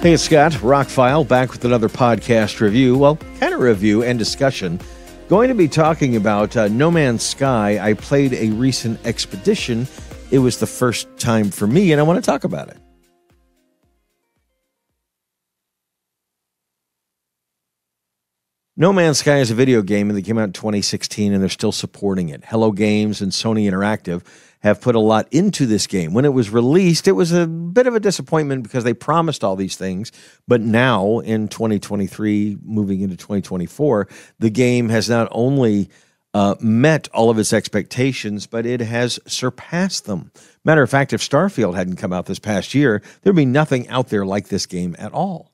Hey, it's Scott, Rockfile, back with another podcast review. Well, kind of review and discussion. Going to be talking about uh, No Man's Sky. I played a recent expedition. It was the first time for me, and I want to talk about it. No Man's Sky is a video game, and they came out in 2016, and they're still supporting it. Hello Games and Sony Interactive have put a lot into this game. When it was released, it was a bit of a disappointment because they promised all these things. But now, in 2023, moving into 2024, the game has not only uh, met all of its expectations, but it has surpassed them. Matter of fact, if Starfield hadn't come out this past year, there'd be nothing out there like this game at all.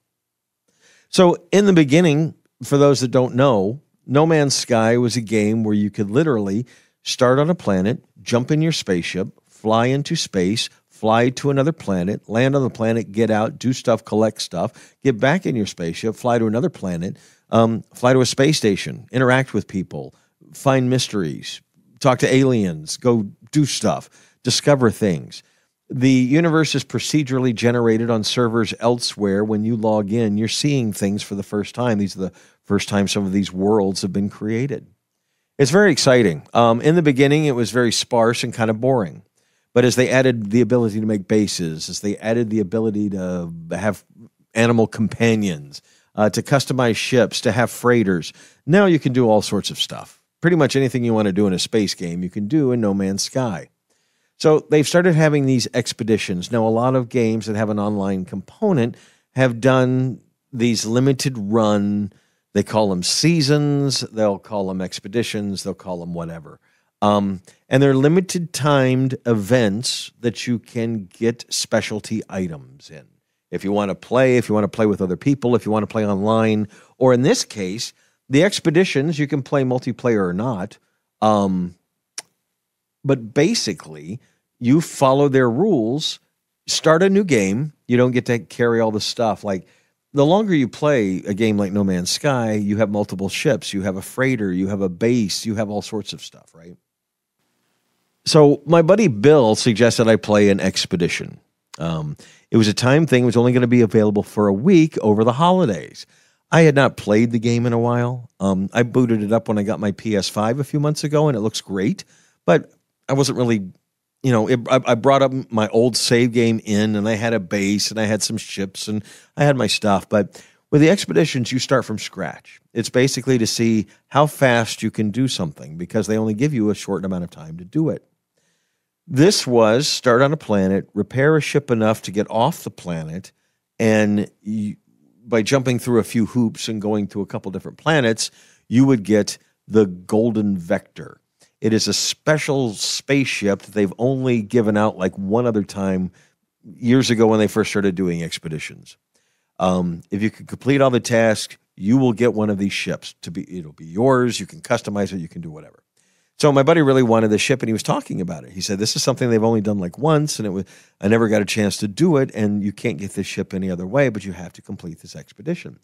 So, in the beginning, for those that don't know, No Man's Sky was a game where you could literally start on a planet, jump in your spaceship, fly into space, fly to another planet, land on the planet, get out, do stuff, collect stuff, get back in your spaceship, fly to another planet, um, fly to a space station, interact with people, find mysteries, talk to aliens, go do stuff, discover things. The universe is procedurally generated on servers elsewhere. When you log in, you're seeing things for the first time. These are the first time some of these worlds have been created. It's very exciting. Um, in the beginning, it was very sparse and kind of boring. But as they added the ability to make bases, as they added the ability to have animal companions, uh, to customize ships, to have freighters, now you can do all sorts of stuff. Pretty much anything you want to do in a space game, you can do in No Man's Sky. So they've started having these expeditions. Now, a lot of games that have an online component have done these limited run they call them seasons, they'll call them expeditions, they'll call them whatever. Um, and they're limited timed events that you can get specialty items in. If you want to play, if you want to play with other people, if you want to play online, or in this case, the expeditions, you can play multiplayer or not. Um, but basically, you follow their rules, start a new game. You don't get to carry all the stuff. Like the longer you play a game like No Man's Sky, you have multiple ships, you have a freighter, you have a base, you have all sorts of stuff, right? So my buddy Bill suggested I play an expedition. Um, it was a time thing; it was only going to be available for a week over the holidays. I had not played the game in a while. Um, I booted it up when I got my PS5 a few months ago, and it looks great. But I wasn't really you know, it, I, I, brought up my old save game in, and I had a base, and I had some ships, and I had my stuff. But with the expeditions, you start from scratch. It's basically to see how fast you can do something because they only give you a short amount of time to do it. This was start on a planet, repair a ship enough to get off the planet, and you, by jumping through a few hoops and going to a couple different planets, you would get the golden vector it is a special spaceship that they've only given out like one other time years ago when they first started doing expeditions. Um, if you can complete all the tasks, you will get one of these ships to be. It'll be yours. You can customize it. You can do whatever. So my buddy really wanted the ship, and he was talking about it. He said, "This is something they've only done like once, and it was I never got a chance to do it, and you can't get this ship any other way, but you have to complete this expedition."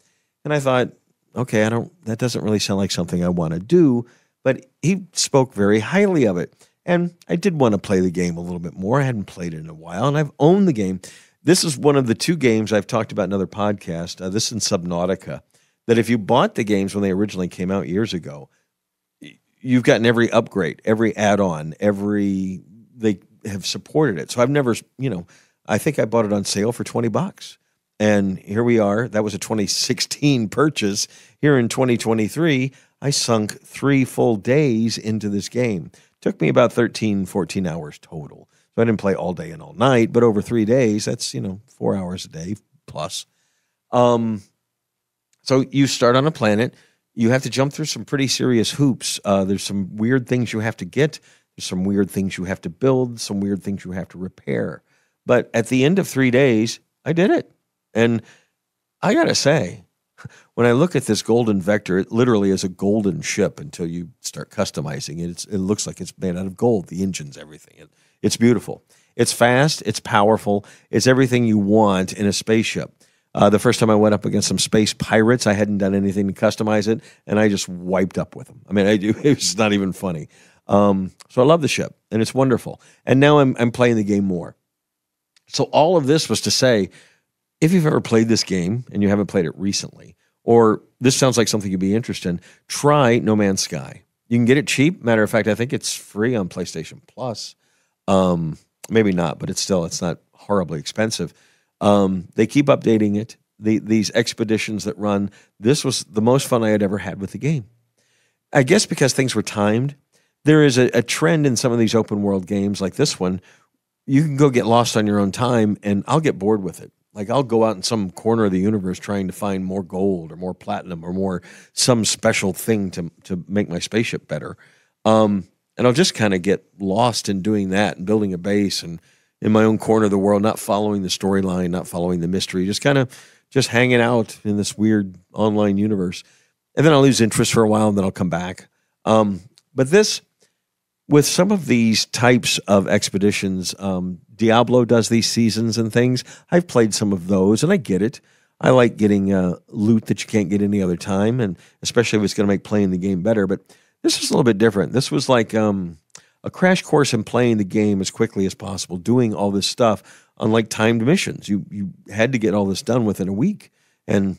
And I thought, okay, I don't. That doesn't really sound like something I want to do but he spoke very highly of it. And I did want to play the game a little bit more. I hadn't played it in a while, and I've owned the game. This is one of the two games I've talked about in another podcast. Uh, this in Subnautica. That if you bought the games when they originally came out years ago, you've gotten every upgrade, every add-on, every they have supported it. So I've never, you know, I think I bought it on sale for twenty bucks, and here we are. That was a 2016 purchase. Here in 2023, I sunk three full days into this game. Took me about 13, 14 hours total. So I didn't play all day and all night, but over three days, that's, you know, four hours a day plus. Um, so you start on a planet. You have to jump through some pretty serious hoops. Uh, there's some weird things you have to get. There's some weird things you have to build, some weird things you have to repair. But at the end of three days, I did it. And I got to say, when I look at this golden vector, it literally is a golden ship until you start customizing it. It's, it looks like it's made out of gold. The engines, everything. It, it's beautiful. It's fast. It's powerful. It's everything you want in a spaceship. Uh, the first time I went up against some space pirates, I hadn't done anything to customize it, and I just wiped up with them. I mean, I do. It's not even funny. Um, so I love the ship, and it's wonderful. And now I'm I'm playing the game more. So all of this was to say if you've ever played this game and you haven't played it recently, or this sounds like something you'd be interested in, try No Man's Sky. You can get it cheap. Matter of fact, I think it's free on PlayStation Plus. Um, maybe not, but it's still it's not horribly expensive. Um, they keep updating it. The, these expeditions that run. This was the most fun I had ever had with the game. I guess because things were timed. There is a, a trend in some of these open world games like this one. You can go get lost on your own time, and I'll get bored with it. Like I'll go out in some corner of the universe trying to find more gold or more platinum or more some special thing to to make my spaceship better. Um, and I'll just kind of get lost in doing that and building a base and in my own corner of the world, not following the storyline, not following the mystery, just kind of just hanging out in this weird online universe. And then I'll lose interest for a while and then I'll come back. Um, but this, with some of these types of expeditions, um, Diablo does these seasons and things. I've played some of those and I get it. I like getting uh, loot that you can't get any other time, and especially if it's going to make playing the game better. But this was a little bit different. This was like um, a crash course in playing the game as quickly as possible, doing all this stuff, unlike timed missions. You you had to get all this done within a week, and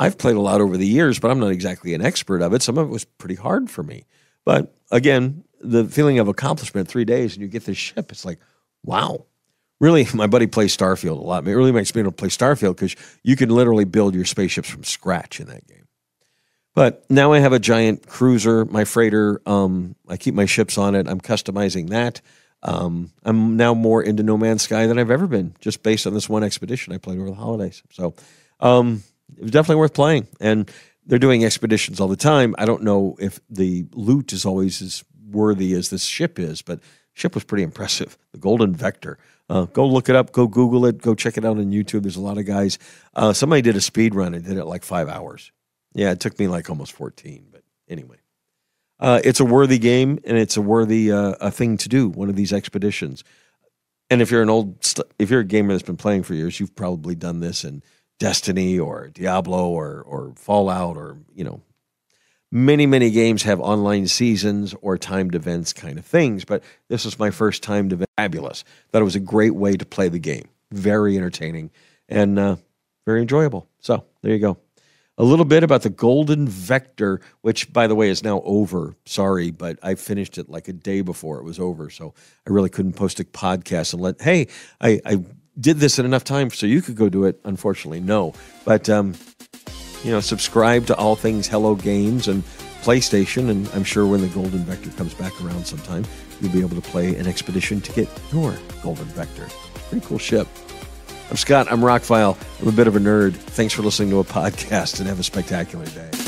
I've played a lot over the years, but I'm not exactly an expert of it. Some of it was pretty hard for me. But again, the feeling of accomplishment, three days, and you get this ship, it's like, wow. Really, my buddy plays Starfield a lot. It really makes me want to play Starfield because you can literally build your spaceships from scratch in that game. But now I have a giant cruiser, my freighter. Um, I keep my ships on it. I'm customizing that. Um, I'm now more into No Man's Sky than I've ever been, just based on this one expedition I played over the holidays. So um, it was definitely worth playing. And they're doing expeditions all the time. I don't know if the loot is always as worthy as this ship is, but ship was pretty impressive. The Golden Vector. Uh, go look it up. Go Google it. Go check it out on YouTube. There's a lot of guys. Uh, somebody did a speed run and did it like five hours. Yeah, it took me like almost 14, but anyway. Uh, it's a worthy game and it's a worthy uh, a thing to do, one of these expeditions. And if you're an old, if you're a gamer that's been playing for years, you've probably done this in Destiny or Diablo or, or Fallout or, you know, many, many games have online seasons or timed events kind of things. But this was my first timed event. Fabulous. Thought it was a great way to play the game. Very entertaining and uh, very enjoyable. So there you go a little bit about the Golden Vector, which, by the way, is now over. Sorry, but I finished it like a day before it was over. So I really couldn't post a podcast and let, hey, I, I did this in enough time so you could go do it. Unfortunately, no. But, um, you know, subscribe to all things Hello Games and PlayStation. And I'm sure when the Golden Vector comes back around sometime, you'll be able to play an expedition to get your Golden Vector. Pretty cool ship. I'm Scott. I'm Rockfile. I'm a bit of a nerd. Thanks for listening to a podcast and have a spectacular day.